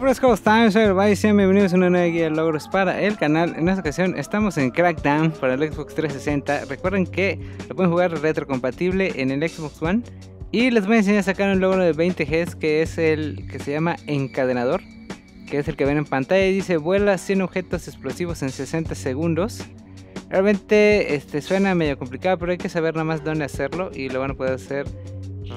¿Qué tal, ¿Cómo están? Soy el sean bienvenidos a una nueva guía de logros para el canal. En esta ocasión estamos en Crackdown para el Xbox 360. Recuerden que lo pueden jugar retrocompatible en el Xbox One. Y les voy a enseñar a sacar un logro de 20 Gs que es el que se llama encadenador. Que es el que ven en pantalla y dice vuela 100 objetos explosivos en 60 segundos. Realmente este, suena medio complicado, pero hay que saber nada más dónde hacerlo y lo van a poder hacer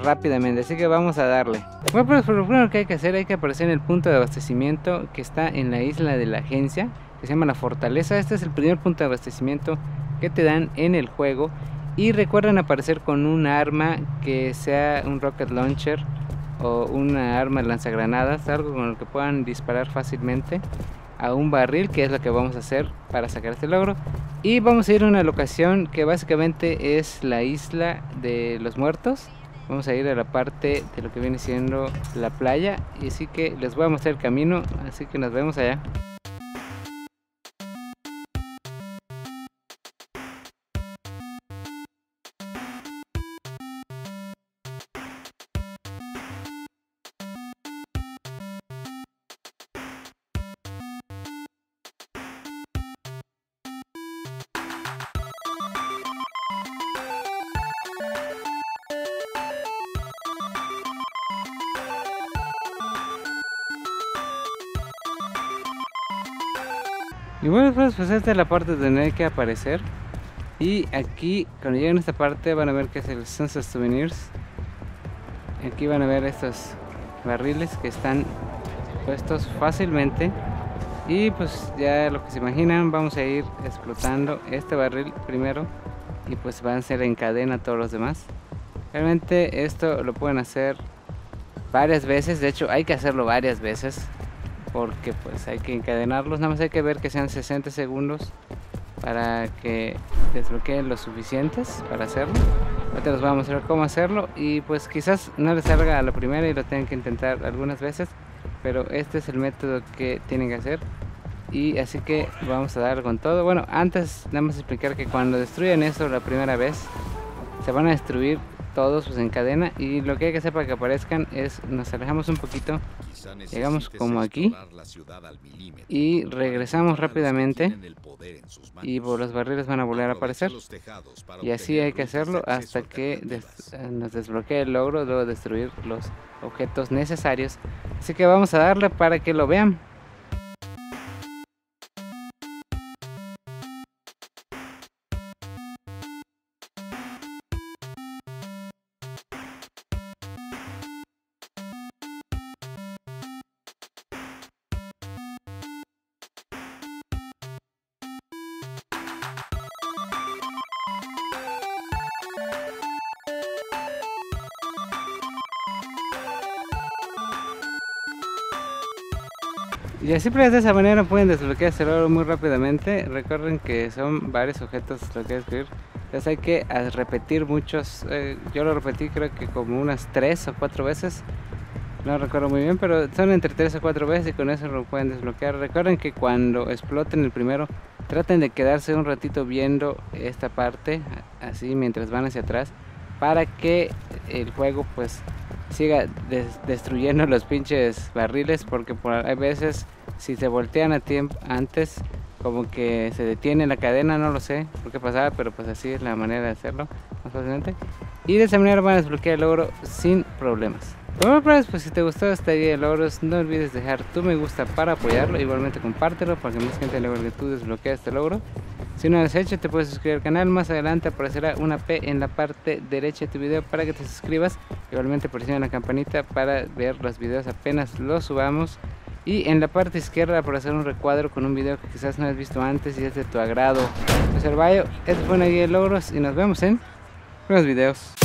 rápidamente. Así que vamos a darle. Bueno, pues lo primero que hay que hacer, hay que aparecer en el punto de abastecimiento que está en la isla de la agencia, que se llama la Fortaleza. Este es el primer punto de abastecimiento que te dan en el juego. Y recuerden aparecer con un arma que sea un rocket launcher o una arma lanzagranadas, algo con el que puedan disparar fácilmente a un barril, que es lo que vamos a hacer para sacar este logro. Y vamos a ir a una locación que básicamente es la isla de los muertos. Vamos a ir a la parte de lo que viene siendo la playa. Y así que les voy a mostrar el camino, así que nos vemos allá. Y bueno, pues, pues esta es la parte donde hay que aparecer. Y aquí, cuando lleguen a esta parte, van a ver que es el Sunset Souvenirs. Aquí van a ver estos barriles que están puestos fácilmente. Y pues ya lo que se imaginan, vamos a ir explotando este barril primero. Y pues van a ser en cadena todos los demás. Realmente esto lo pueden hacer varias veces. De hecho, hay que hacerlo varias veces porque pues hay que encadenarlos, nada más hay que ver que sean 60 segundos para que desbloqueen los suficientes para hacerlo. Ahorita les voy a mostrar cómo hacerlo y pues quizás no les salga a la primera y lo tengan que intentar algunas veces, pero este es el método que tienen que hacer y así que vamos a dar con todo. Bueno, antes nada más explicar que cuando destruyen eso la primera vez se van a destruir todos pues en cadena. Y lo que hay que hacer para que aparezcan es nos alejamos un poquito. Llegamos como aquí y regresamos rápidamente y por los barriles van a volver a aparecer. y así hay que hacerlo hasta que nos desbloquee el logro luego destruir los objetos necesarios. Así que vamos a darle para que lo vean Y así pues de esa manera pueden desbloquear este logro muy rápidamente. Recuerden que son varios objetos lo que escribir. Entonces hay que repetir muchos. Eh, yo lo repetí creo que como unas 3 o 4 veces. No recuerdo muy bien, pero son entre 3 o 4 veces y con eso lo pueden desbloquear. Recuerden que cuando exploten el primero, traten de quedarse un ratito viendo esta parte, así mientras van hacia atrás, para que el juego pues siga destruyendo los pinches barriles porque por, hay veces si se voltean a tiempo antes como que se detiene la cadena, no lo sé por qué pasaba, pero pues así es la manera de hacerlo más fácilmente. Y de esa manera van a desbloquear el logro sin problemas. Bueno pues, si te gustó esta guía de logros, no olvides dejar tu me gusta para apoyarlo. Igualmente compártelo para que más gente logre que tú desbloquees este logro. Si no lo has hecho, te puedes suscribir al canal. Más adelante aparecerá una P en la parte derecha de tu video para que te suscribas. Igualmente presiona la campanita para ver los videos apenas los subamos. Y en la parte izquierda aparecerá un recuadro con un video que quizás no has visto antes y es de tu agrado. Soy Bayo, esta fue una guía de logros y nos vemos en los videos.